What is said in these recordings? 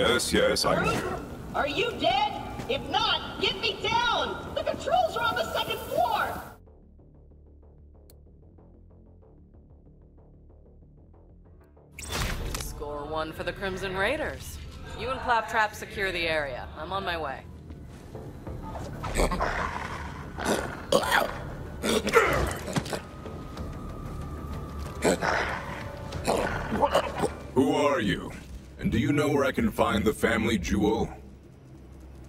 Yes, yes, I'm Groot, here. are you dead? If not, get me down! The controls are on the second floor! Score one for the Crimson Raiders. You and Claptrap secure the area. I'm on my way. Who are you? And do you know where I can find the family jewel?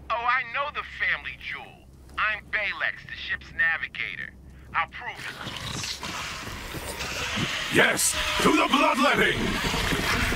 Oh, I know the family jewel. I'm Balex, the ship's navigator. I'll prove it. Yes! To the bloodletting!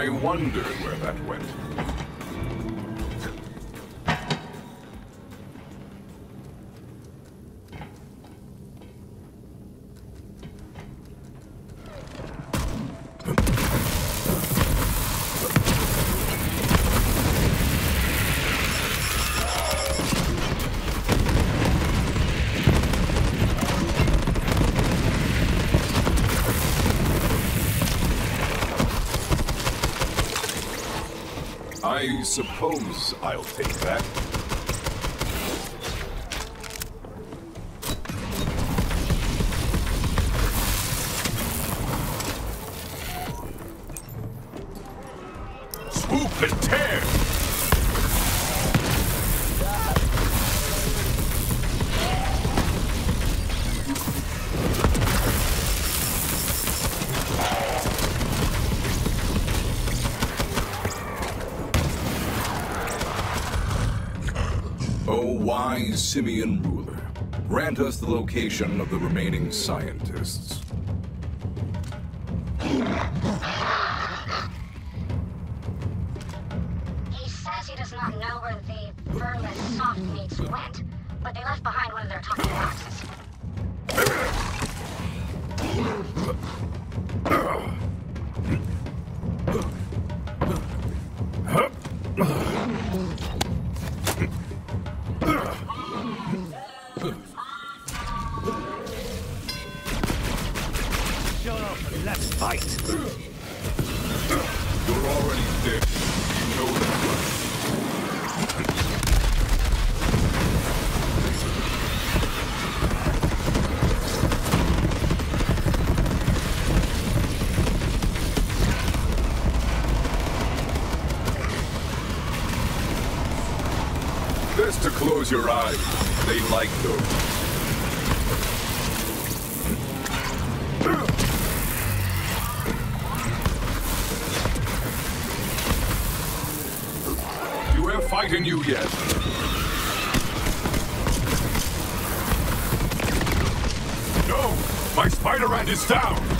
I wondered where that went. I suppose I'll take that. Simian ruler, grant us the location of the remaining scientists. He says he does not know where the vermin soft meats went, but they left behind one of their talking boxes. Let's close your eyes. They like those. You have fight in you yet. No! My spider ant is down!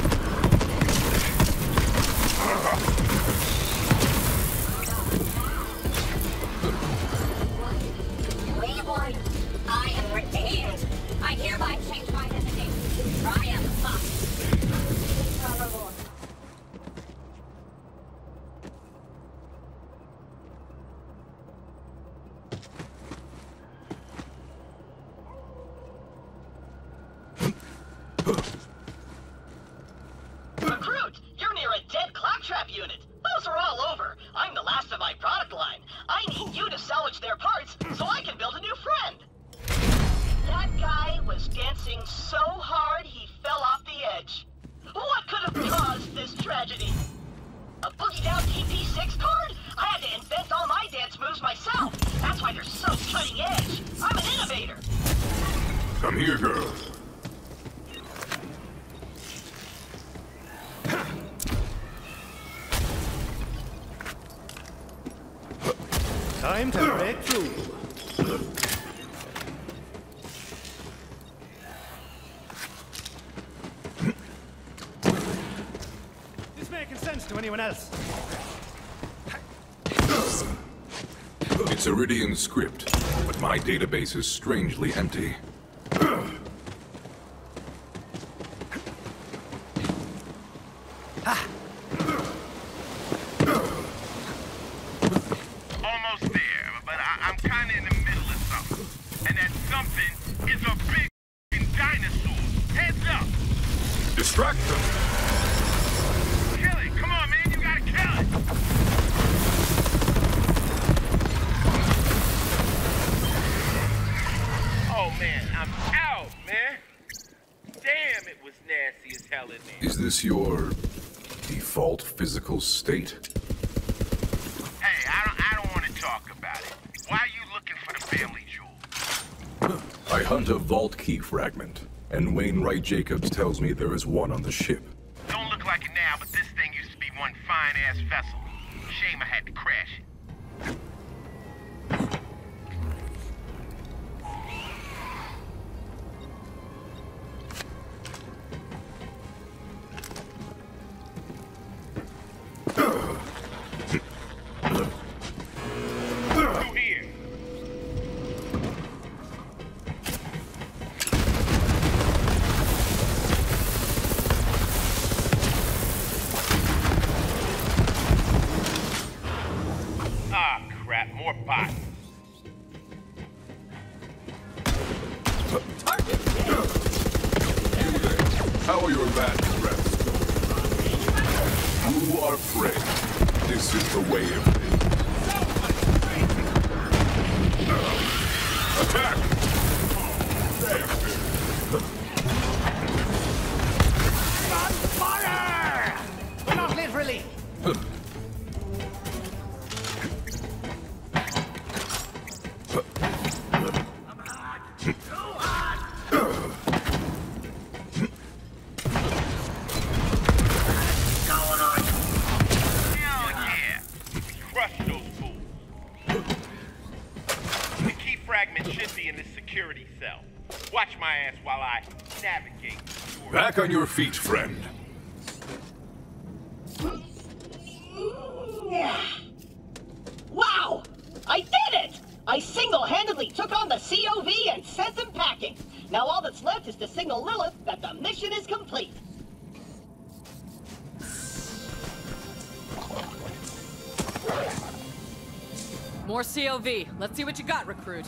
swinging so hard he fell off the edge. What could have caused this tragedy? A boogie down TP6 card? I had to invent all my dance moves myself. That's why they're so cutting edge. I'm an innovator. Come here, girl. Anyone else? It's Eridian script, but my database is strangely empty. This your default physical state? Hey, I don't, I don't want to talk about it. Why are you looking for the family jewel? I hunt a vault key fragment, and Wainwright Jakobs tells me there is one on the ship. Don't look like it now, but this thing used to be one fine-ass vessel. Prey. This is the way of things. Attack! Ass navigate. Back on your feet, friend. Wow! I did it! I single-handedly took on the COV and sent them packing. Now all that's left is to signal Lilith that the mission is complete. More COV. Let's see what you got, recruit.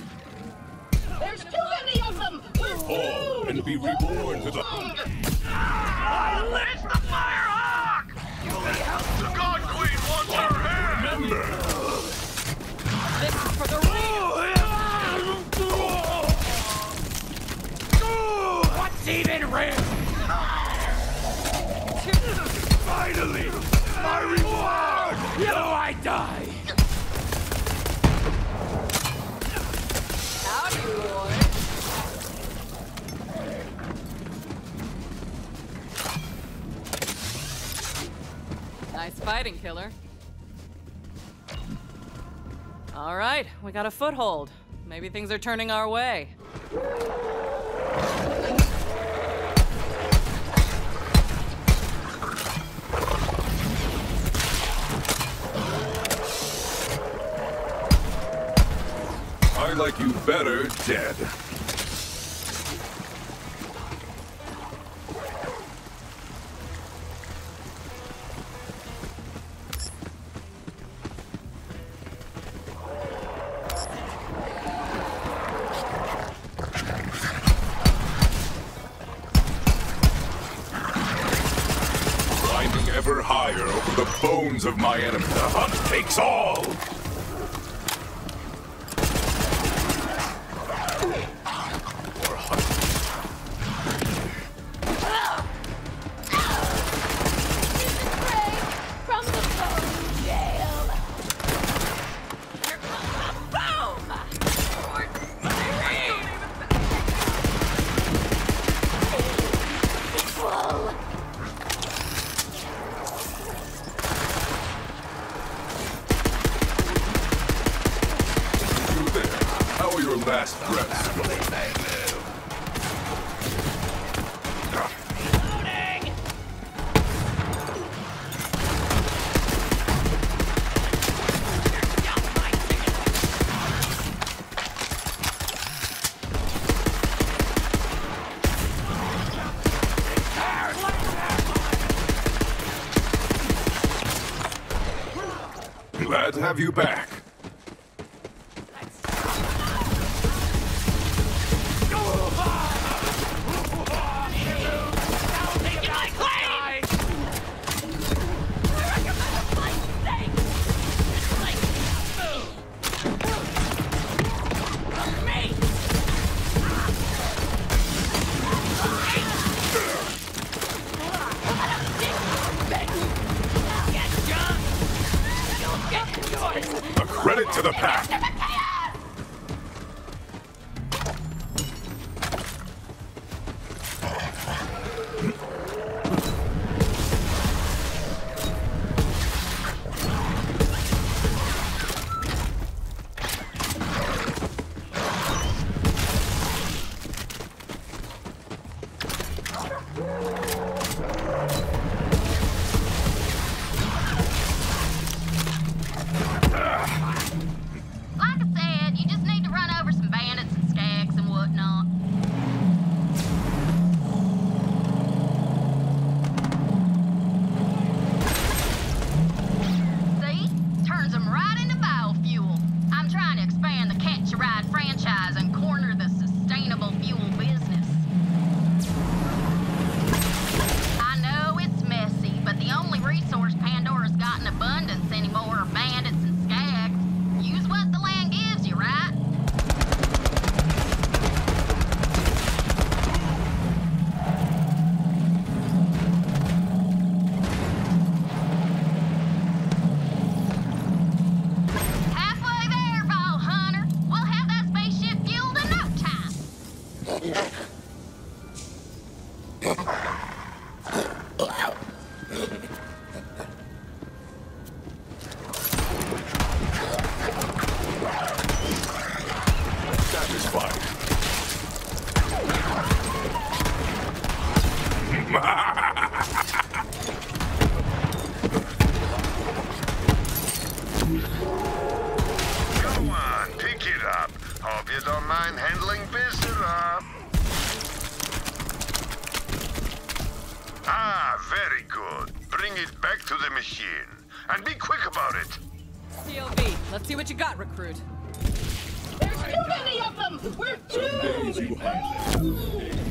There's too many of them! We're Fall and be reborn to the hunt. It's the Firehawk! The God Queen wants her hand! Remember, This is for the real. What's even real? finally, my reward! You I die. Nice fighting, killer. All right, we got a foothold. Maybe things are turning our way. I like you better dead. Ever higher over the bones of my enemy. The hunt takes all! Have you back. contigo.